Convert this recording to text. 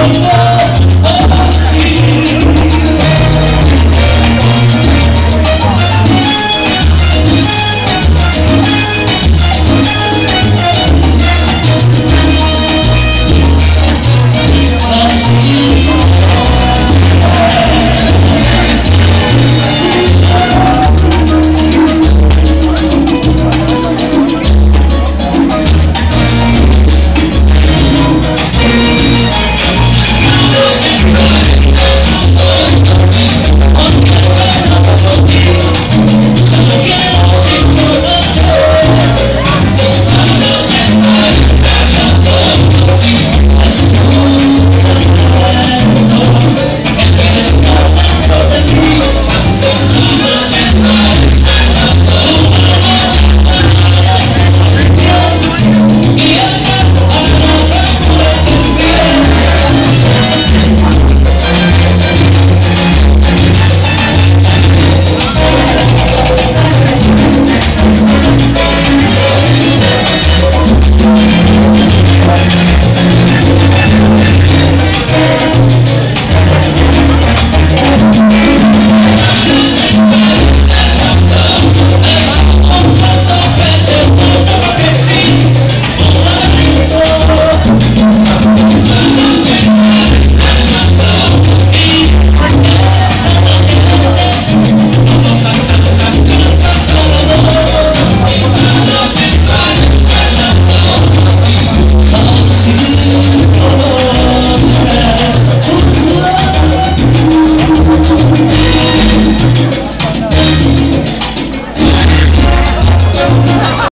Yeah.